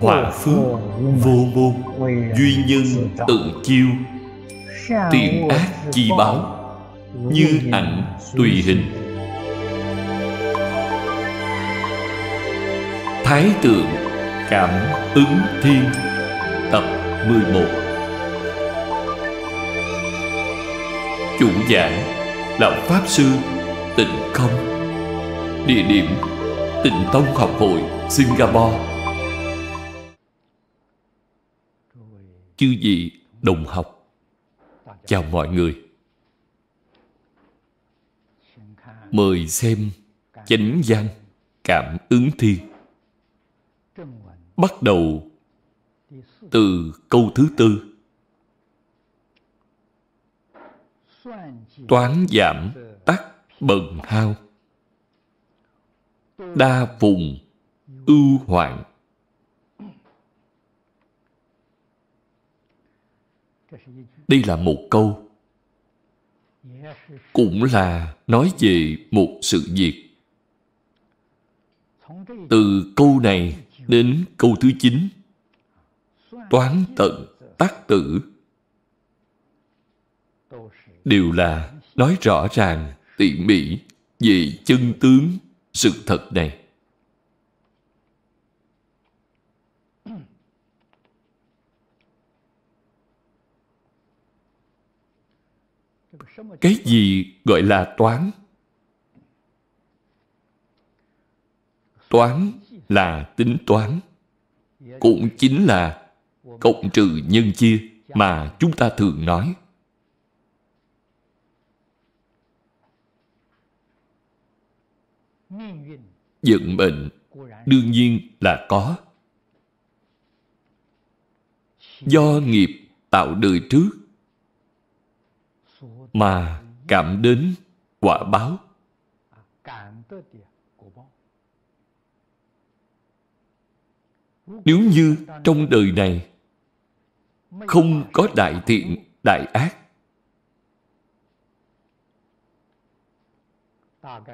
Hòa phước vô môn Duy nhân tự chiêu. Tiền ác chi báo Như ảnh tùy hình. Thái tượng Cảm ứng thiên Tập 11 Chủ giảng Lão Pháp Sư Tịnh Không. Địa điểm Tịnh Tông Học hội Singapore Chư vị đồng học. Chào mọi người. Mời xem Chánh văn Cảm ứng thiên Bắt đầu Từ câu thứ tư. Toán giảm tắc bần hao. Đa vùng ưu hoạn. Đây là một câu. Cũng là nói về một sự việc. Từ câu này đến câu thứ chín. Toán tận tác tử. Đều là nói rõ ràng, tỉ mỉ về chân tướng sự thật này. Cái gì gọi là toán? Toán là tính toán. Cũng chính là cộng trừ nhân chia mà chúng ta thường nói. Vận mệnh đương nhiên là có. Do nghiệp tạo đời trước mà cảm đến quả báo. Nếu như trong đời này không có đại thiện, đại ác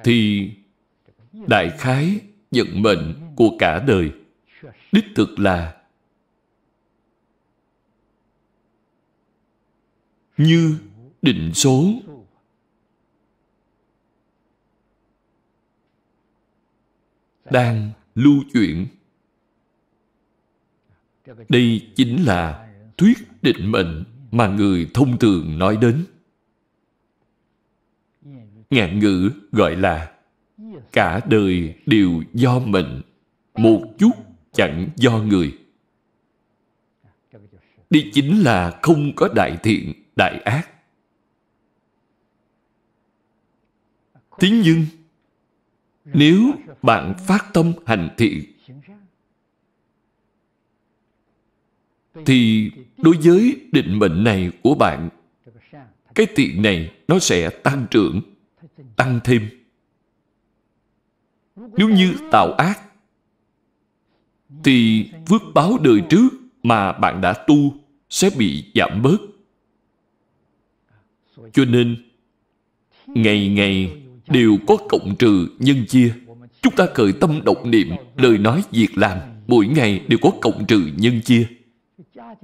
thì đại khái vận mệnh của cả đời đích thực là như định số. Đang lưu chuyển. Đây chính là thuyết định mệnh mà người thông thường nói đến. Ngạn ngữ gọi là cả đời đều do mệnh, một chút chẳng do người. Đây chính là không có đại thiện, đại ác. Thế nhưng nếu bạn phát tâm hành thiện thì đối với định mệnh này của bạn, cái thiện này nó sẽ tăng trưởng, tăng thêm. Nếu như tạo ác, thì phước báo đời trước mà bạn đã tu sẽ bị giảm bớt. Cho nên, ngày ngày đều có cộng trừ nhân chia. Chúng ta khởi tâm động niệm, lời nói việc làm, mỗi ngày đều có cộng trừ nhân chia.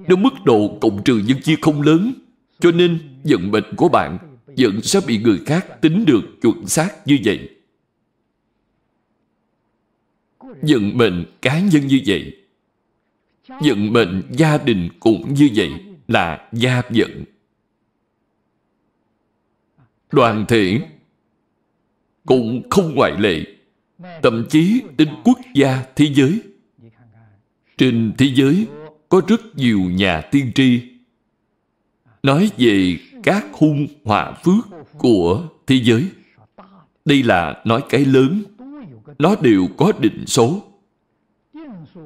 Nếu mức độ cộng trừ nhân chia không lớn, cho nên vận mệnh của bạn vẫn sẽ bị người khác tính được chuẩn xác như vậy. Vận mệnh cá nhân như vậy. Vận mệnh gia đình cũng như vậy là gia vận. Đoàn thể cũng không ngoại lệ. Thậm chí đến quốc gia thế giới. Trên thế giới có rất nhiều nhà tiên tri. Nói về các hung họa phước của thế giới. Đây là nói cái lớn. Nó đều có định số.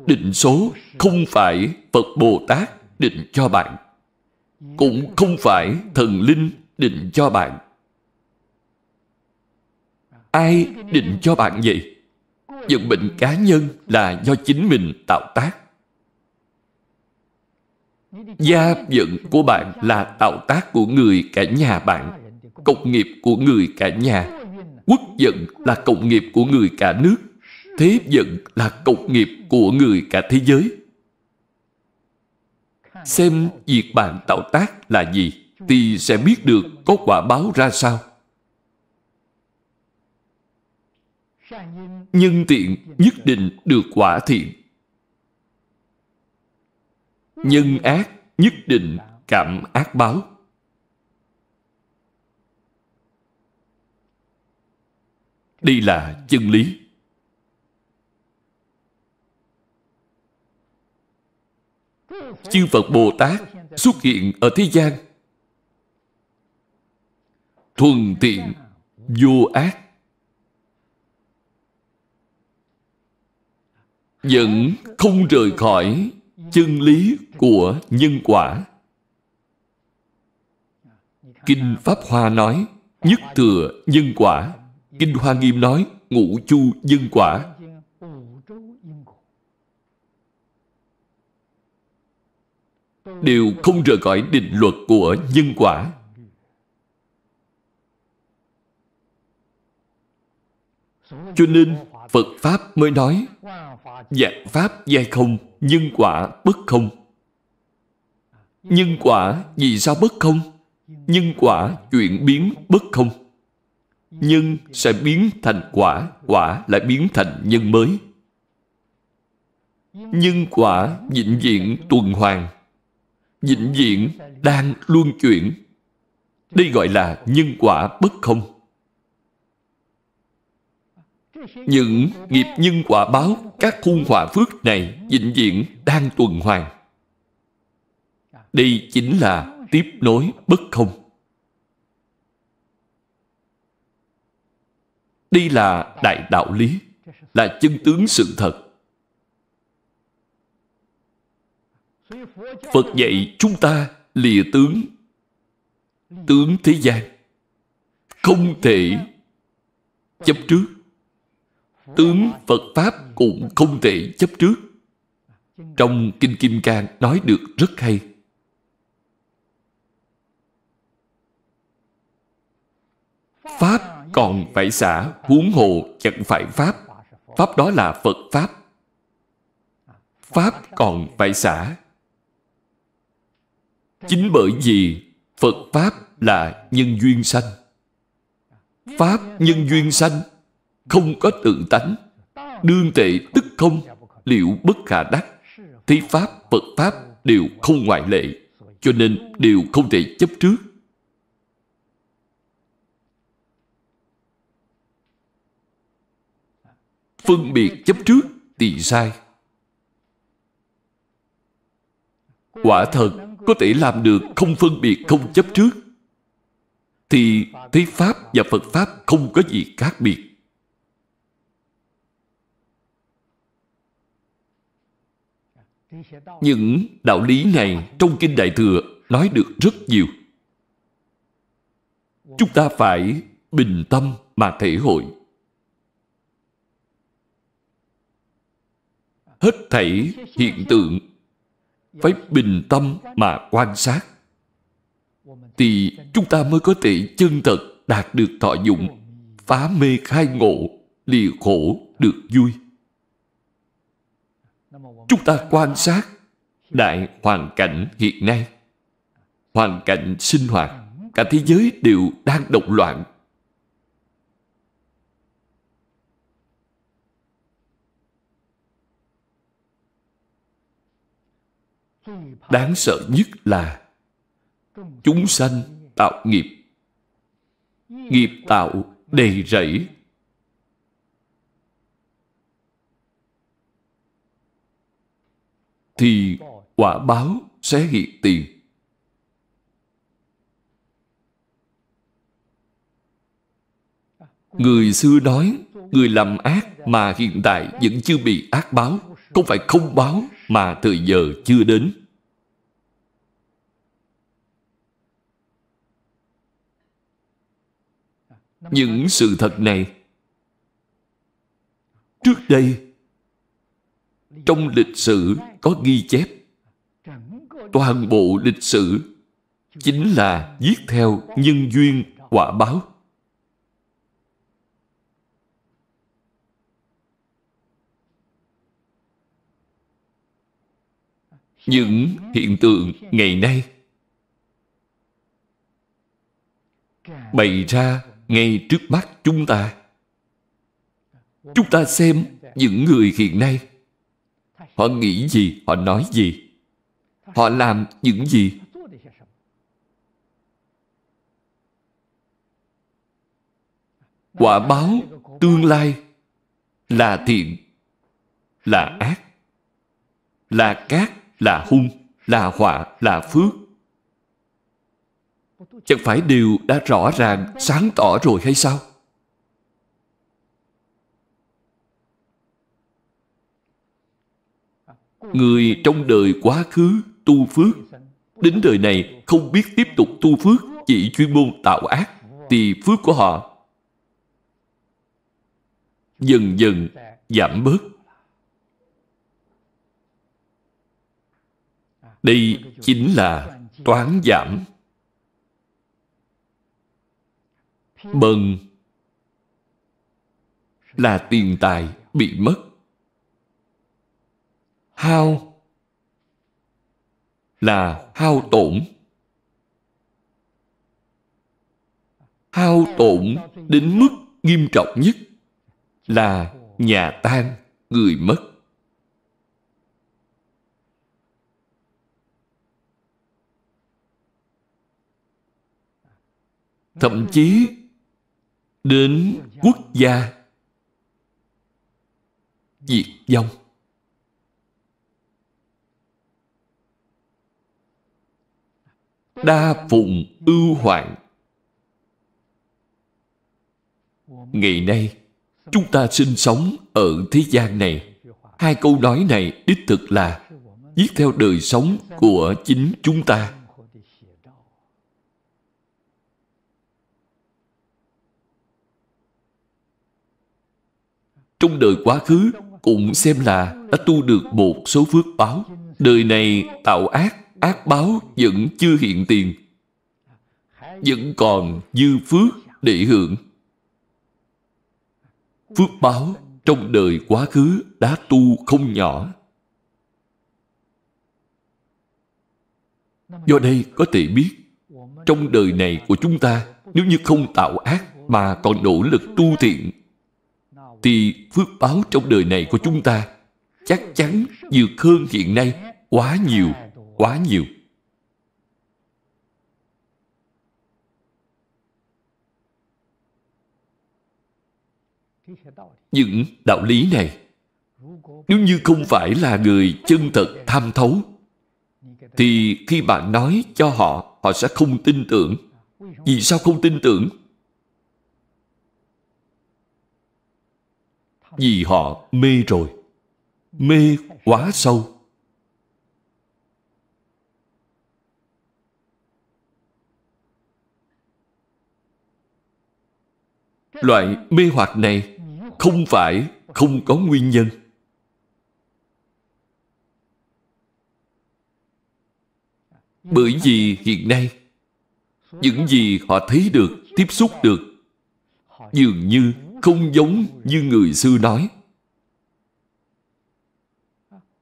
Định số không phải phật bồ tát định cho bạn. Cũng không phải thần linh định cho bạn ai định cho bạn vậy? Vận mệnh cá nhân là do chính mình tạo tác. Gia vận của bạn là tạo tác của người cả nhà bạn, cộng nghiệp của người cả nhà. Quốc vận là cộng nghiệp của người cả nước. Thế vận là cộng nghiệp của người cả thế giới. Xem việc bạn tạo tác là gì thì sẽ biết được có quả báo ra sao. Nhân tiện nhất định được quả thiện. Nhân ác nhất định cảm ác báo. Đây là chân lý. Chư phật bồ tát xuất hiện ở thế gian. Thuần tiện, vô ác. Vẫn không rời khỏi chân lý của nhân quả. Kinh pháp hoa nói, nhất thừa nhân quả. Kinh hoa nghiêm nói, ngũ chu nhân quả. Đều không rời khỏi định luật của nhân quả. Cho nên phật pháp mới nói dạng pháp giai không, nhân quả bất không. Nhân quả vì sao bất không? Nhân quả chuyển biến bất không. Nhân sẽ biến thành quả quả lại biến thành nhân mới. Nhân quả vĩnh viễn tuần hoàn, vĩnh viễn đang luân chuyển. Đây gọi là nhân quả bất không những nghiệp nhân quả báo các khuôn hòa phước này vĩnh viễn đang tuần hoàn. Đây chính là tiếp nối bất không. Đây là đại đạo lý, là chân tướng sự thật. Phật dạy chúng ta lìa tướng tướng thế gian, không thể chấp trước tướng phật pháp cũng không thể chấp trước. Trong kinh kim cang nói được rất hay. Pháp còn phải xả huống hồ chẳng phải pháp. Pháp đó là phật pháp. Pháp còn phải xả. Chính bởi vì phật pháp là nhân duyên sanh. Pháp nhân duyên sanh không có tự tánh. Đương tệ tức không, liệu bất khả đắc. Thi pháp, phật pháp đều không ngoại lệ, cho nên đều không thể chấp trước. Phân biệt chấp trước thì sai. Quả thật, có thể làm được không phân biệt, không chấp trước. Thì thấy pháp và phật pháp không có gì khác biệt. Những đạo lý này trong kinh đại thừa nói được rất nhiều. Chúng ta phải bình tâm mà thể hội. Hết thảy hiện tượng phải bình tâm mà quan sát. Thì chúng ta mới có thể chân thật đạt được thọ dụng, phá mê khai ngộ, lìa khổ được vui chúng ta quan sát đại hoàn cảnh hiện nay. Hoàn cảnh sinh hoạt, cả thế giới đều đang động loạn. Đáng sợ nhất là chúng sanh tạo nghiệp. Nghiệp tạo đầy rẫy. Thì quả báo sẽ hiện tiền. Người xưa nói, người làm ác mà hiện tại vẫn chưa bị ác báo, không phải không báo mà thời giờ chưa đến. Những sự thật này, trước đây trong lịch sử có ghi chép, toàn bộ lịch sử chính là viết theo nhân duyên quả báo. Những hiện tượng ngày nay bày ra ngay trước mắt chúng ta. Chúng ta xem những người hiện nay họ nghĩ gì? Họ nói gì? Họ làm những gì? Quả báo tương lai là thiện, là ác, là cát, là hung, là họa, là phước. Chẳng phải đều đã rõ ràng, sáng tỏ rồi hay sao? Người trong đời quá khứ, tu phước. Đến đời này, không biết tiếp tục tu phước, chỉ chuyên môn tạo ác, thì phước của họ dần dần giảm bớt. Đây chính là toán giảm. Bần là tiền tài bị mất hao. Là hao tổn. Hao tổn đến mức nghiêm trọng nhất là nhà tan người mất. Thậm chí đến quốc gia diệt vong đa phụng ưu hoạn ngày nay, chúng ta sinh sống ở thế gian này. Hai câu nói này đích thực là viết theo đời sống của chính chúng ta. Trong đời quá khứ, cũng xem là đã tu được một số phước báo. Đời này tạo ác ác báo vẫn chưa hiện tiền vẫn còn dư phước để hưởng. Phước báo trong đời quá khứ đã tu không nhỏ. Do đây có thể biết trong đời này của chúng ta nếu như không tạo ác mà còn nỗ lực tu thiện thì phước báo trong đời này của chúng ta chắc chắn vượt hơn hiện nay quá nhiều, quá nhiều. Những đạo lý này, nếu như không phải là người chân thật tham thấu, thì khi bạn nói cho họ họ sẽ không tin tưởng. Vì sao không tin tưởng? Vì họ mê rồi, mê quá sâu. Loại mê hoặc này không phải không có nguyên nhân. Bởi vì hiện nay, những gì họ thấy được, tiếp xúc được, dường như không giống như người xưa nói.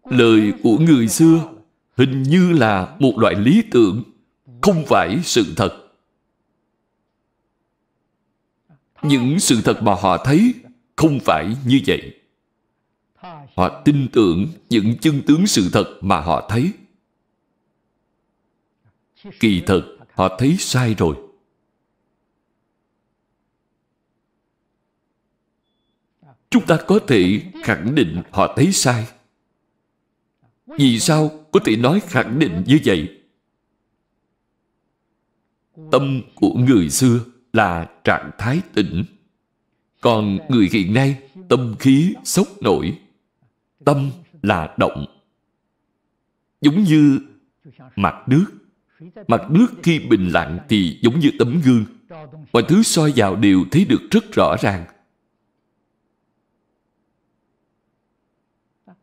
Lời của người xưa hình như là một loại lý tưởng, không phải sự thật. Những sự thật mà họ thấy không phải như vậy. Họ tin tưởng những chân tướng sự thật mà họ thấy. Kỳ thật, họ thấy sai rồi. Chúng ta có thể khẳng định họ thấy sai. Vì sao có thể nói khẳng định như vậy? Tâm của người xưa là trạng thái tĩnh còn người hiện nay, tâm khí sốc nổi, tâm là động. Giống như mặt nước. Mặt nước khi bình lặng thì giống như tấm gương. Mọi thứ soi vào đều thấy được rất rõ ràng.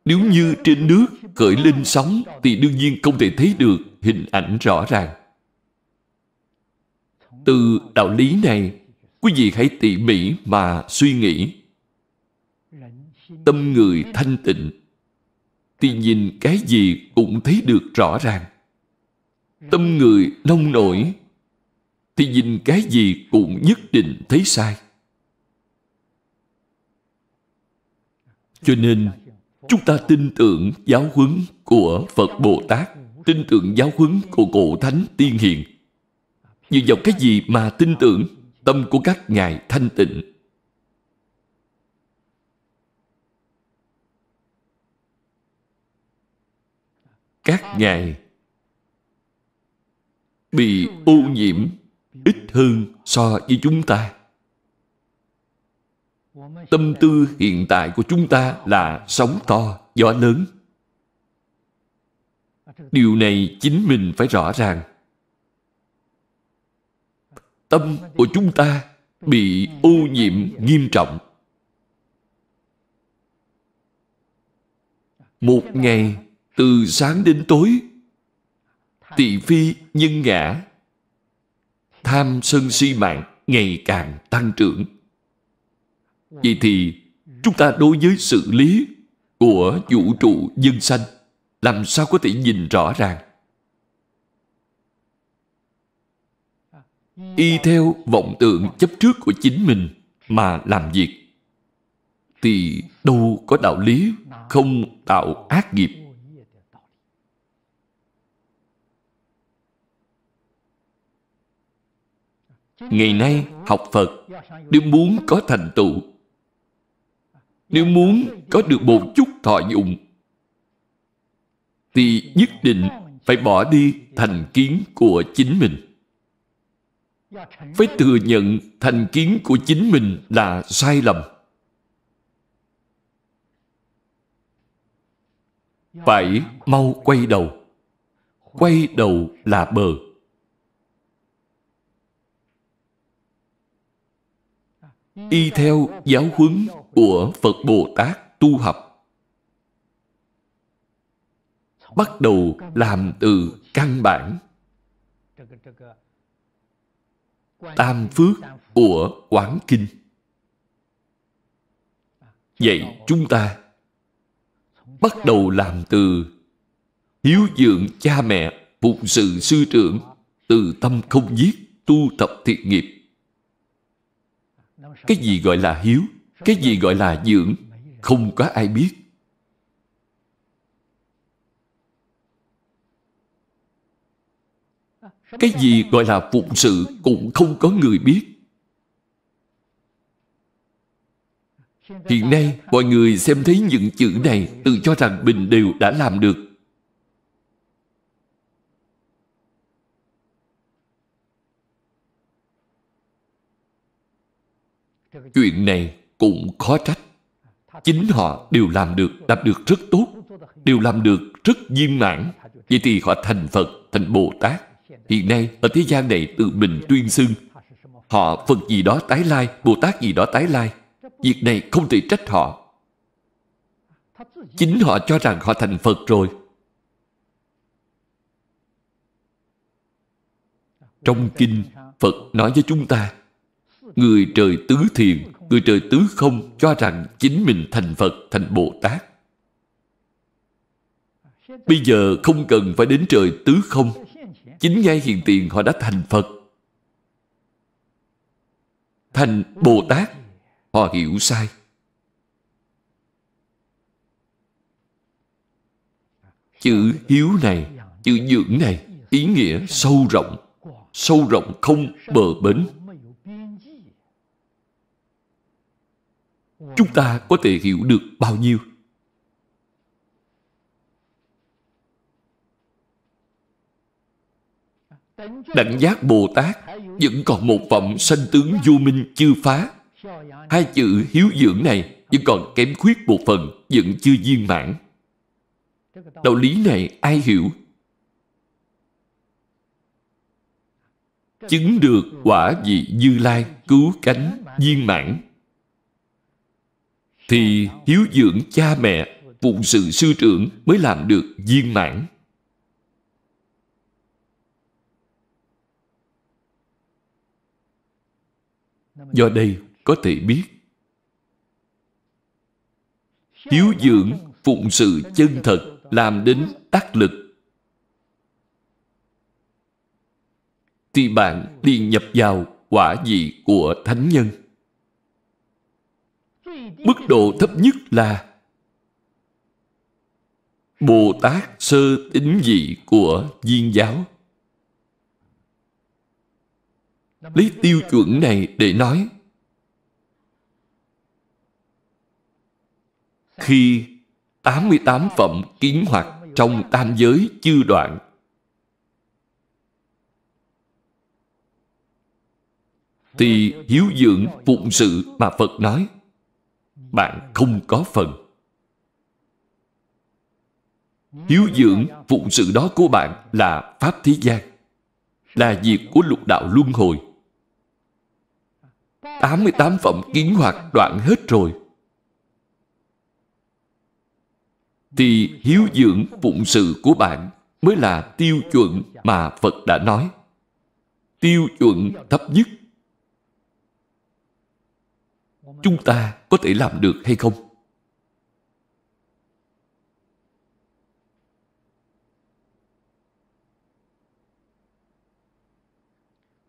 Nếu như trên nước khởi lên sóng thì đương nhiên không thể thấy được hình ảnh rõ ràng. Từ đạo lý này, quý vị hãy tỉ mỉ mà suy nghĩ. Tâm người thanh tịnh, thì nhìn cái gì cũng thấy được rõ ràng. Tâm người nông nổi thì nhìn cái gì cũng nhất định thấy sai. Cho nên chúng ta tin tưởng giáo huấn của phật bồ tát tin tưởng giáo huấn của cổ thánh tiên hiền dựa vào cái gì mà tin tưởng tâm của các ngài thanh tịnh? Các ngài bị ô nhiễm ít hơn so với chúng ta. Tâm tư hiện tại của chúng ta là sóng to, gió lớn. Điều này chính mình phải rõ ràng tâm của chúng ta bị ô nhiễm nghiêm trọng. Một ngày, từ sáng đến tối tỳ phi nhân ngã, tham sân si mạng ngày càng tăng trưởng. Vậy thì chúng ta đối với sự lý của vũ trụ dân sanh, làm sao có thể nhìn rõ ràng? Y theo vọng tượng chấp trước của chính mình mà làm việc. Thì đâu có đạo lý không tạo ác nghiệp. Ngày nay học phật nếu muốn có thành tựu nếu muốn có được một chút thọ dụng thì nhất định phải bỏ đi thành kiến của chính mình phải thừa nhận thành kiến của chính mình là sai lầm. Phải mau quay đầu. Quay đầu là bờ. Y theo giáo huấn của phật bồ tát tu học. Bắt đầu làm từ căn bản tam phước của quán kinh. Vậy chúng ta bắt đầu làm từ hiếu dưỡng cha mẹ phụng sự sư trưởng từ tâm không giết tu tập thiện nghiệp. Cái gì gọi là hiếu, cái gì gọi là dưỡng, không có ai biết. Cái gì gọi là phụng sự cũng không có người biết. Hiện nay, mọi người xem thấy những chữ này tự cho rằng mình đều đã làm được. Chuyện này cũng khó trách. Chính họ đều làm được làm được rất tốt, đều làm được rất viên mãn. Vậy thì họ thành phật, thành bồ tát hiện nay, ở thế gian này tự mình tuyên xưng, họ phật gì đó tái lai bồ tát gì đó tái lai. Việc này không thể trách họ. Chính họ cho rằng họ thành phật rồi. Trong kinh, phật nói với chúng ta, người trời tứ thiền, người trời tứ không cho rằng chính mình thành phật, thành bồ tát bây giờ không cần phải đến trời tứ không chính ngay hiện tiền họ đã thành phật. Thành bồ tát họ hiểu sai. Chữ hiếu này, chữ dưỡng này, ý nghĩa sâu rộng. Sâu rộng không bờ bến. Chúng ta có thể hiểu được bao nhiêu? Đảnh giác bồ tát vẫn còn một vọng sanh tướng vô minh chưa phá. Hai chữ hiếu dưỡng này vẫn còn kém khuyết một phần, vẫn chưa viên mãn. Đạo lý này ai hiểu? Chứng được quả vị như lai cứu cánh viên mãn. Thì hiếu dưỡng cha mẹ phụng sự sư trưởng mới làm được viên mãn. Do đây có thể biết hiếu dưỡng phụng sự chân thật làm đến đắc lực. Thì bạn liền nhập vào quả vị của thánh nhân. Mức độ thấp nhất là bồ tát sơ tính vị của viên giáo lấy tiêu chuẩn này để nói. Khi 88 phẩm kiến hoạt trong tam giới chưa đoạn, thì hiếu dưỡng phụng sự mà Phật nói, bạn không có phần. Hiếu dưỡng phụng sự đó của bạn là pháp thế gian là việc của lục đạo luân hồi. 88 phẩm kiến hoạt đoạn hết rồi thì hiếu dưỡng phụng sự của bạn mới là tiêu chuẩn mà Phật đã nói. Tiêu chuẩn thấp nhất. Chúng ta có thể làm được hay không?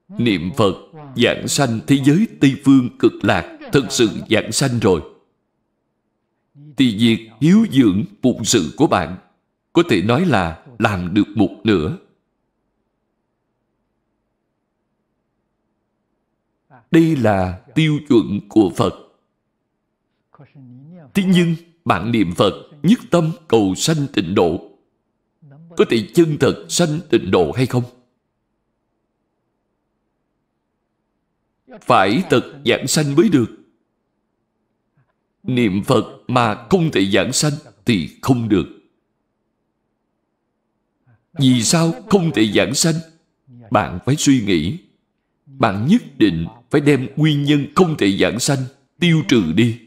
Niệm Phật giảng sanh thế giới Tây Phương cực lạc, thật sự giảng sanh rồi thì việc hiếu dưỡng phụng sự của bạn có thể nói là làm được một nửa. Đây là tiêu chuẩn của Phật. Thế nhưng bạn niệm Phật nhất tâm cầu sanh tịnh độ, có thể chân thật sanh tịnh độ hay không? Phải thật giảng sanh mới được. Niệm Phật mà không thể giảng sanh thì không được. Vì sao không thể giảng sanh? Bạn phải suy nghĩ. Bạn nhất định phải đem nguyên nhân không thể giảng sanh tiêu trừ đi.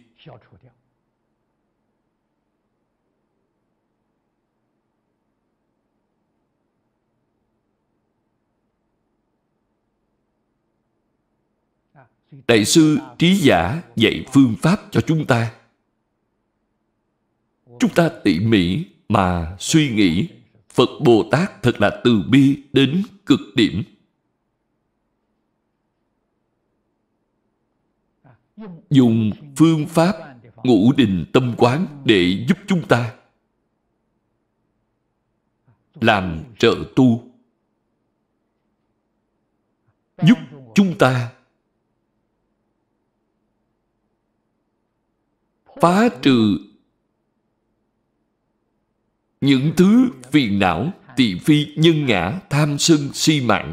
Đại sư Trí Giả dạy phương pháp cho chúng ta. Chúng ta tỉ mỉ mà suy nghĩ Phật Bồ Tát thật là từ bi đến cực điểm. Dùng phương pháp ngũ đình tâm quán để giúp chúng ta làm trợ tu giúp chúng ta phá trừ những thứ phiền não, tỳ phi, nhân ngã, tham sân, si mạng.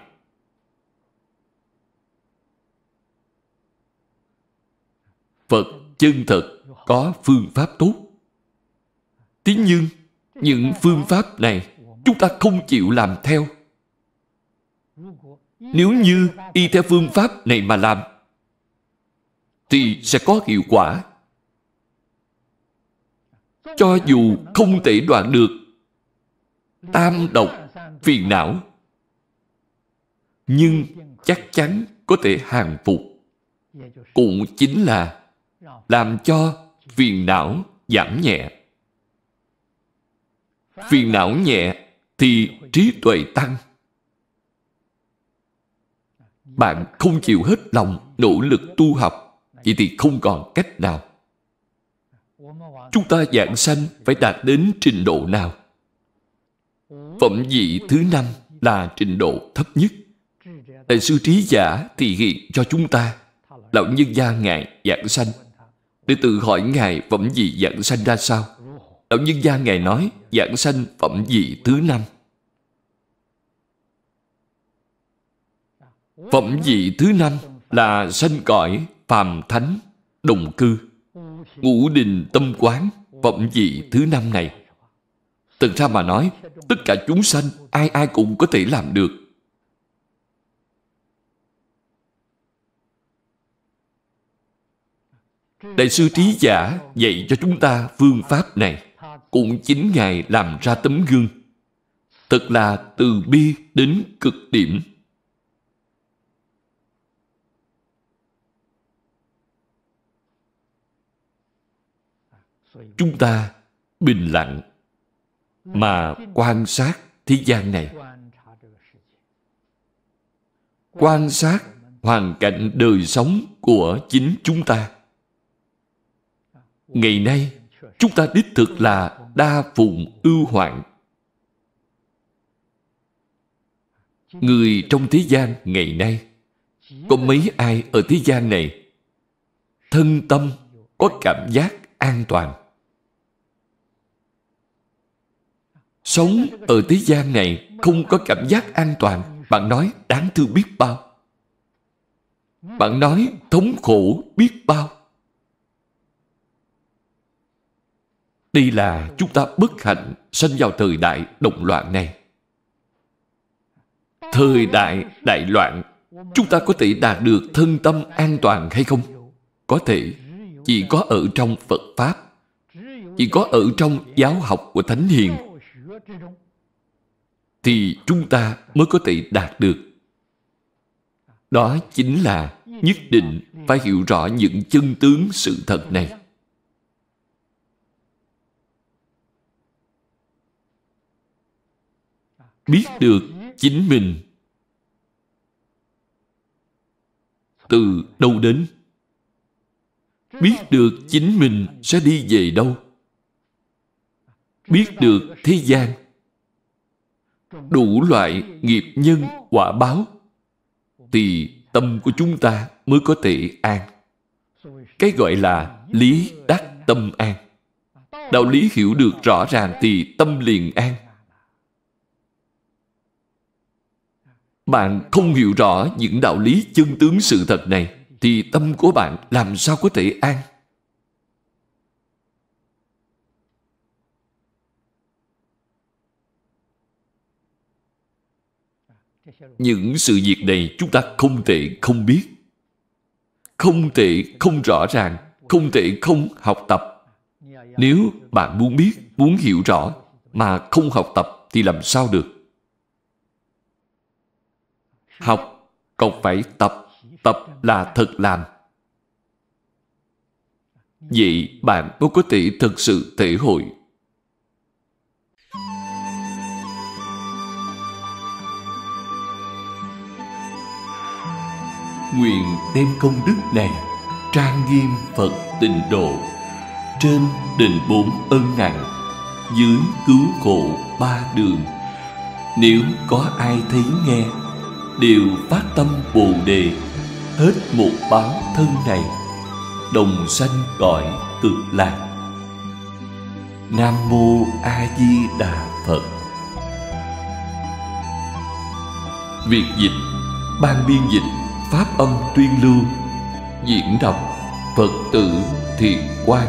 Phật chân thật có phương pháp tốt. Thế nhưng những phương pháp này chúng ta không chịu làm theo. Nếu như y theo phương pháp này mà làm, thì sẽ có hiệu quả cho dù không thể đoạn được, tam độc phiền não, nhưng chắc chắn có thể hàng phục. Cũng chính là làm cho phiền não giảm nhẹ. Phiền não nhẹ thì trí tuệ tăng. Bạn không chịu hết lòng nỗ lực tu học, vậy thì không còn cách nào chúng ta dạng sanh phải đạt đến trình độ nào? Phẩm vị thứ năm là trình độ thấp nhất. Đại sư trí giả thì hiện cho chúng ta. Lão nhân gia ngài giảng sanh. Để tự hỏi ngài phẩm vị giảng sanh ra sao? Lão nhân gia ngài nói giảng sanh phẩm vị thứ năm. Phẩm vị thứ năm là sanh cõi phàm thánh đồng cư ngũ đình tâm quán, phẩm vị thứ năm này. Thật ra mà nói, tất cả chúng sanh, ai ai cũng có thể làm được. Đại sư trí giả dạy cho chúng ta phương pháp này, cũng chính ngài làm ra tấm gương. Thật là từ bi đến cực điểm. Chúng ta bình lặng mà quan sát thế gian này. Quan sát hoàn cảnh đời sống của chính chúng ta. Ngày nay, chúng ta đích thực là đa phụng ưu hoạn. Người trong thế gian ngày nay, có mấy ai ở thế gian này? Thân tâm có cảm giác an toàn. Sống ở thế gian này không có cảm giác an toàn. Bạn nói đáng thương biết bao. Bạn nói thống khổ biết bao. Đây là chúng ta bất hạnh sinh vào thời đại động loạn này. Thời đại đại loạn, chúng ta có thể đạt được thân tâm an toàn hay không? Có thể. Chỉ có ở trong phật pháp, chỉ có ở trong giáo học của thánh hiền thì chúng ta mới có thể đạt được. Đó chính là nhất định phải hiểu rõ những chân tướng sự thật này. Biết được chính mình. Từ đâu đến? Biết được chính mình sẽ đi về đâu? Biết được thế gian. Đủ loại nghiệp nhân, quả báo, thì tâm của chúng ta mới có thể an. Cái gọi là lý đắc tâm an. Đạo lý hiểu được rõ ràng thì tâm liền an. Bạn không hiểu rõ những đạo lý chân tướng sự thật này, thì tâm của bạn làm sao có thể an? Những sự việc này chúng ta không thể không biết. Không thể không rõ ràng, không thể không học tập. Nếu bạn muốn biết, muốn hiểu rõ mà không học tập thì làm sao được? Học, còn phải tập. Tập là thật làm. Vậy bạn mới có thể thực sự thể hội nguyện đem công đức này trang nghiêm phật tịnh độ trên đền bốn ân nặng, dưới cứu khổ ba đường. Nếu có ai thấy nghe, đều phát tâm bồ đề, hết một báo thân này, đồng sanh cõi cực lạc. Nam mô a di đà phật. Việc dịch, ban biên dịch pháp âm tuyên lưu diễn đọc phật tử thiện quan